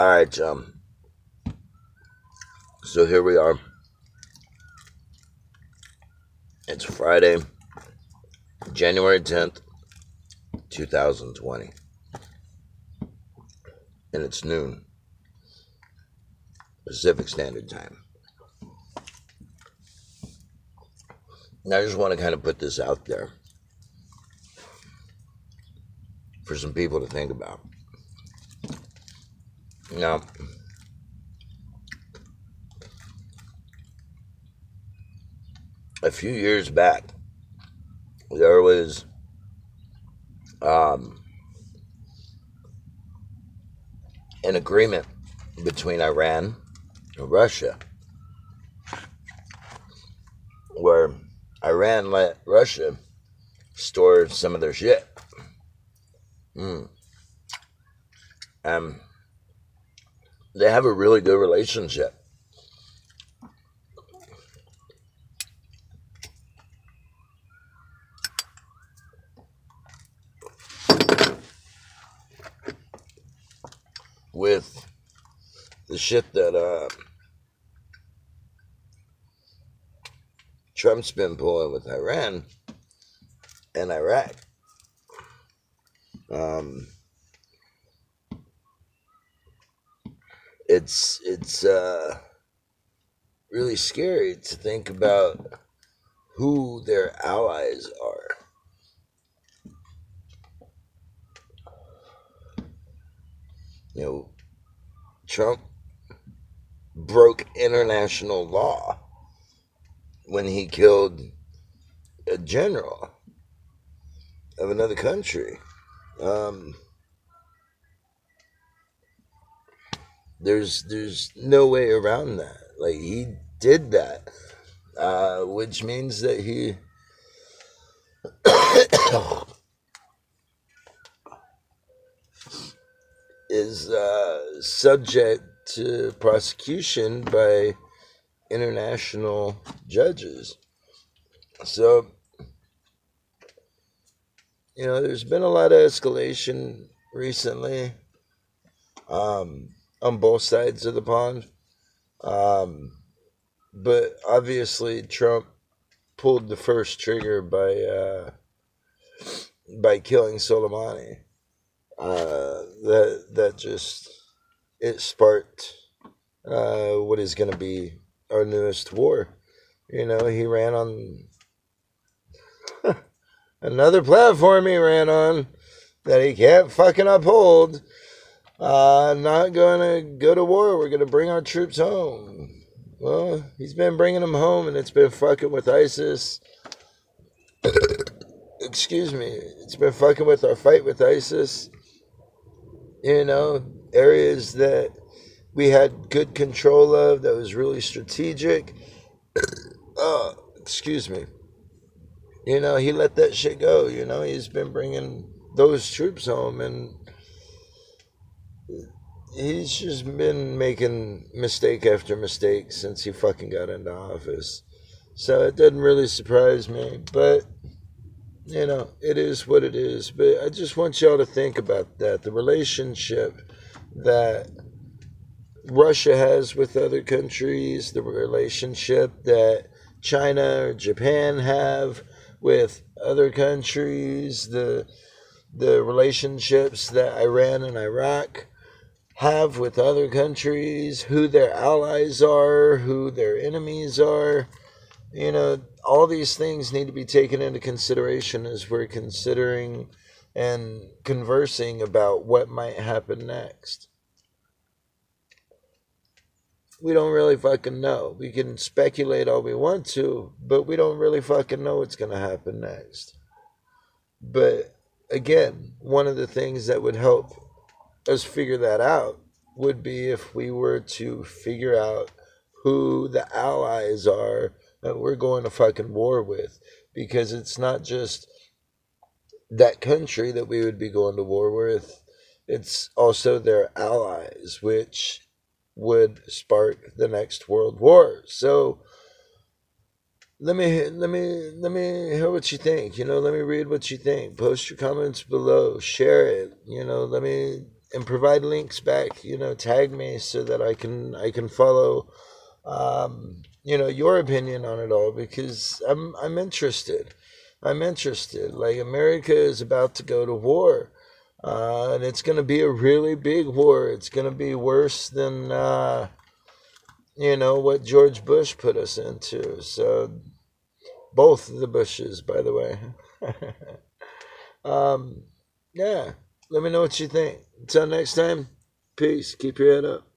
All right, um, so here we are. It's Friday, January 10th, 2020. And it's noon, Pacific Standard Time. And I just want to kind of put this out there for some people to think about. Now, a few years back, there was um, an agreement between Iran and Russia where Iran let Russia store some of their shit. Mm. Um, they have a really good relationship. With the shit that uh, Trump's been pulling with Iran and Iraq. Um, it's it's uh, really scary to think about who their allies are. You know, Trump broke international law when he killed a general of another country. Um, There's there's no way around that. Like he did that, uh, which means that he is uh, subject to prosecution by international judges. So, you know, there's been a lot of escalation recently. Um, on both sides of the pond. Um, but obviously, Trump pulled the first trigger by uh, by killing Soleimani. Uh, that that just it sparked uh, what is going to be our newest war. You know, he ran on another platform. He ran on that he can't fucking uphold uh, not gonna go to war. We're gonna bring our troops home. Well, he's been bringing them home, and it's been fucking with ISIS. Excuse me. It's been fucking with our fight with ISIS. You know, areas that we had good control of that was really strategic. oh, excuse me. You know, he let that shit go. You know, he's been bringing those troops home, and he's just been making mistake after mistake since he fucking got into office. So it doesn't really surprise me, but you know, it is what it is. But I just want y'all to think about that the relationship that Russia has with other countries, the relationship that China or Japan have with other countries, the the relationships that Iran and Iraq have with other countries, who their allies are, who their enemies are. You know, all these things need to be taken into consideration as we're considering and conversing about what might happen next. We don't really fucking know. We can speculate all we want to, but we don't really fucking know what's going to happen next. But again, one of the things that would help us figure that out would be if we were to figure out who the allies are that we're going to fucking war with. Because it's not just that country that we would be going to war with, it's also their allies, which would spark the next world war. So let me let me let me hear what you think. You know, let me read what you think. Post your comments below. Share it. You know, let me and provide links back. You know, tag me so that I can I can follow. Um, you know your opinion on it all because I'm I'm interested. I'm interested. Like America is about to go to war, uh, and it's going to be a really big war. It's going to be worse than uh, you know what George Bush put us into. So both the Bushes, by the way. um, yeah. Let me know what you think. Until next time, peace. Keep your head up.